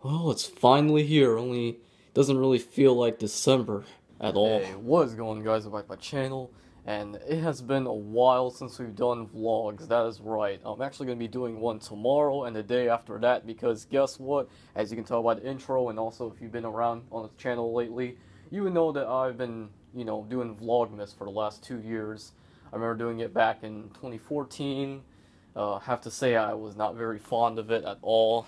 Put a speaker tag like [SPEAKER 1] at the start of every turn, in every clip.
[SPEAKER 1] Well, it's finally here, only it doesn't really feel like December at all. Hey, what is going guys about my channel? And it has been a while since we've done vlogs, that is right. I'm actually going to be doing one tomorrow and the day after that because guess what? As you can tell by the intro and also if you've been around on the channel lately, you would know that I've been, you know, doing Vlogmas for the last two years. I remember doing it back in 2014. Uh, have to say I was not very fond of it at all.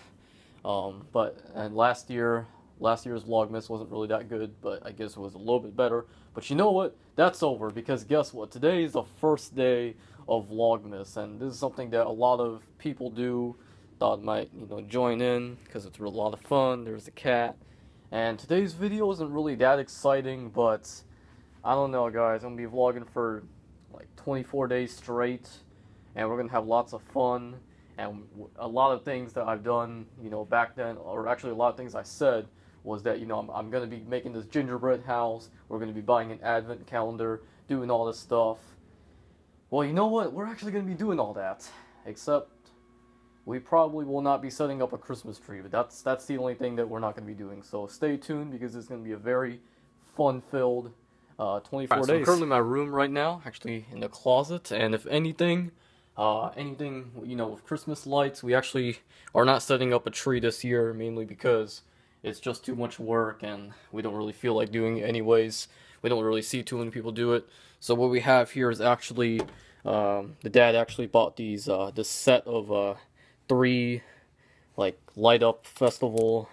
[SPEAKER 1] Um, but and last year, last year's Vlogmas wasn't really that good, but I guess it was a little bit better. But you know what? That's over because guess what? Today is the first day of Vlogmas, and this is something that a lot of people do. Thought might you know join in because it's a lot of fun. There's a cat, and today's video isn't really that exciting, but I don't know, guys. I'm gonna be vlogging for like 24 days straight, and we're gonna have lots of fun and a lot of things that I've done, you know, back then, or actually a lot of things I said, was that, you know, I'm, I'm going to be making this gingerbread house, we're going to be buying an advent calendar, doing all this stuff. Well, you know what? We're actually going to be doing all that, except we probably will not be setting up a Christmas tree, but that's that's the only thing that we're not going to be doing. So stay tuned because it's going to be a very fun-filled uh, 24 right, days. So I'm currently in my room right now, actually in the closet, and if anything, uh, anything, you know, with Christmas lights, we actually are not setting up a tree this year, mainly because it's just too much work and we don't really feel like doing it anyways. We don't really see too many people do it. So what we have here is actually, um, the dad actually bought these, uh, this set of uh, three, like, light up festival,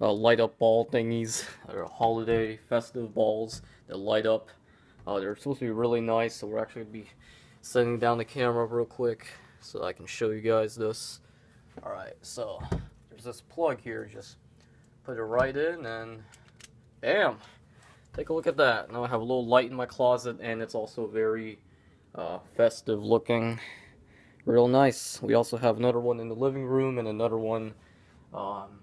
[SPEAKER 1] uh, light up ball thingies, or holiday festive balls that light up. Uh, they're supposed to be really nice, so we're actually going to be setting down the camera real quick so I can show you guys this. Alright, so there's this plug here. Just put it right in and bam! Take a look at that. Now I have a little light in my closet and it's also very uh, festive looking. Real nice. We also have another one in the living room and another one, um,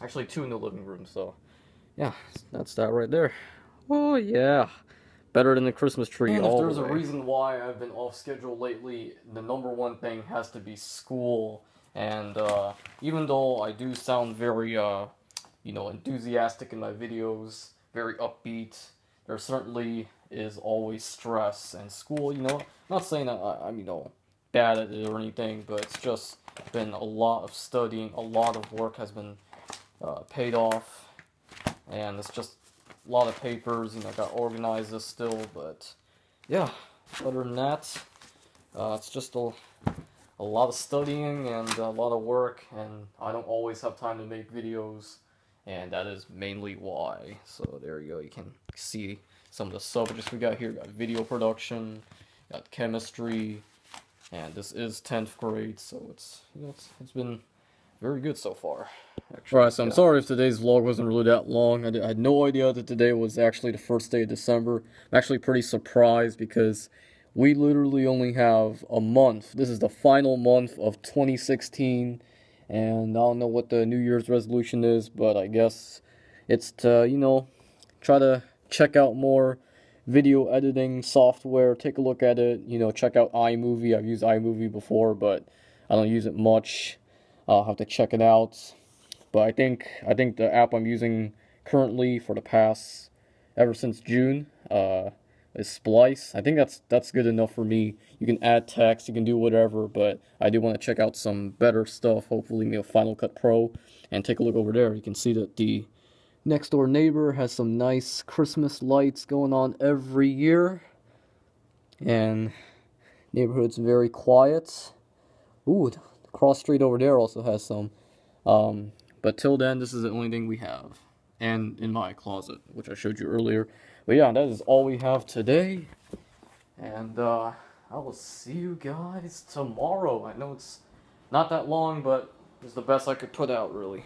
[SPEAKER 1] actually two in the living room. So yeah, that's that right there. Oh yeah. Better than the Christmas tree. And if there's the a reason why I've been off schedule lately, the number one thing has to be school. And uh, even though I do sound very, uh, you know, enthusiastic in my videos, very upbeat, there certainly is always stress. And school, you know, I'm not saying that I, I'm, you know, bad at it or anything, but it's just been a lot of studying, a lot of work has been uh, paid off, and it's just a lot of papers, and I got organized this still, but yeah, other than that, uh, it's just a, a lot of studying and a lot of work, and I don't always have time to make videos, and that is mainly why. So there you go, you can see some of the subjects we got here. Got video production, got chemistry, and this is 10th grade, so it's, you know, it's, it's been very good so far. Actually, Alright, so I'm sorry if today's vlog wasn't really that long. I, I, had no idea that today was actually the first day of December. I'm actually pretty surprised because we literally only have a month. This is the final month of 2016. And I don't know what the New Year's resolution is, but I guess it's to, you know, try to check out more video editing software, take a look at it, you know, check out iMovie. I've used iMovie before, but I don't use it much. I'll have to check it out. But I think I think the app I'm using currently for the past ever since June uh, is Splice. I think that's that's good enough for me. You can add text, you can do whatever, but I do want to check out some better stuff. Hopefully, maybe Final Cut Pro, and take a look over there. You can see that the next door neighbor has some nice Christmas lights going on every year, and neighborhood's very quiet. Ooh, cross street over there also has some. Um, but till then, this is the only thing we have. And in my closet, which I showed you earlier. But yeah, that is all we have today. And uh, I will see you guys tomorrow. I know it's not that long, but it's the best I could put out, really.